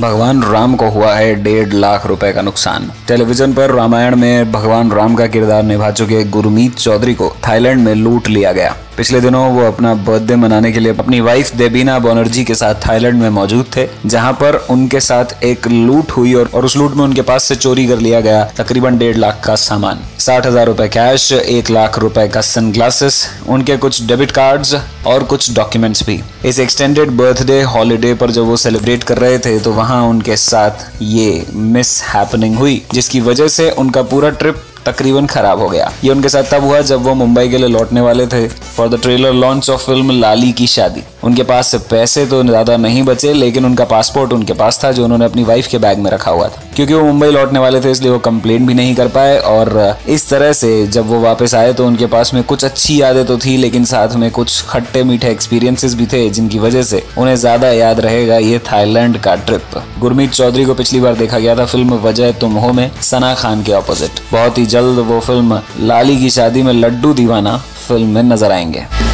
भगवान राम को हुआ है डेढ़ लाख रुपए का नुकसान। टेलीविज़न पर रामायण में भगवान राम का किरदार निभा चुके गुरमीत चौधरी को थाईलैंड में लूट लिया गया। पिछले दिनों वो अपना बर्थडे मनाने के लिए अपनी वाइफ देबीना बोनर्जी के साथ थाईलैंड में मौजूद थे जहाँ पर उनके साथ एक लूट हुई और, और उस लूट में उनके पास से चोरी कर लिया गया तकरीबन डेढ़ लाख का सामान। साठ हज़ार रुपए कैश एक लाख रुपए का सन ग्लासेस उनके कुछ डेबिट कार्ड्स और कुछ डॉक्यूमेंट्स भी। इस एक्सटेंडेड बर्थडे हॉलीडे पर जब वो सेलिब्रेट कर रहे थे तो वहाँ उनके साथ ये मिस हैपनिंग हुई, जिसकी वजह से उनका पूरा ट्रिप तकरीबन खराब हो गया। ये उनके साथ तब हुआ जब वो मुंबई के लिए लौटने वाले थे for the trailer launch of film Laali की शादी। उनके पास पैसे तो ज़्यादा नहीं बचे, लेकिन उनका पासपोर्ट उनके पास था जो उन्होंने अपनी वाइफ के बैग में रखा हुआ था। क्योंकि वो मुंबई लौटने वाले थे, इसलिए वो कंप्लेन भी नहीं कर पाए और इस तरह से जब वो वापस आए तो उनके पास में कुछ अच्छी यादें तो थी, लेकिन साथ में कुछ खट्टे मीठे एक्सपीरियंसेस भी थे, जिनकी वजह से उन्हें ज़्यादा याद रहेगा ये थाईलैंड का ट्रिप गुरमीत चौधरी को पिछली बार देखा गया था फ़िल्म वजह तुम हो में, सना खान के ऑपोजिट बहुत ही जल्द वो फ़िल्म लाली की शादी में लड्डू दीवाना फ़िल्म में नज़र आएँगे।